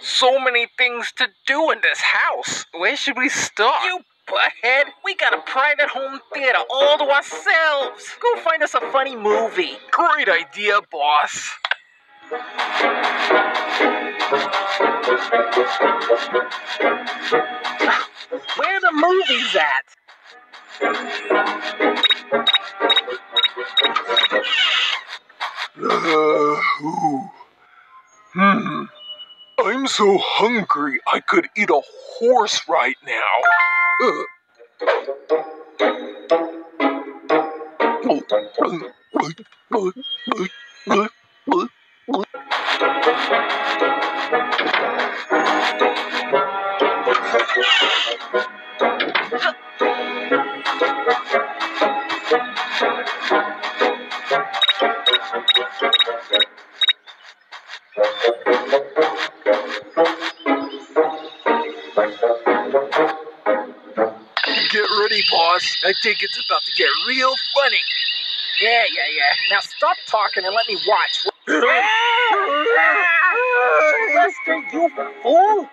So many things to do in this house. Where should we start? You butthead! We got a private home theater all to ourselves. Go find us a funny movie. Great idea, boss. Where the movies at? Uh, ooh. I'm so hungry I could eat a horse right now. Get ready, boss. I think it's about to get real funny. Yeah, yeah, yeah. Now stop talking and let me watch. Lester, you fool!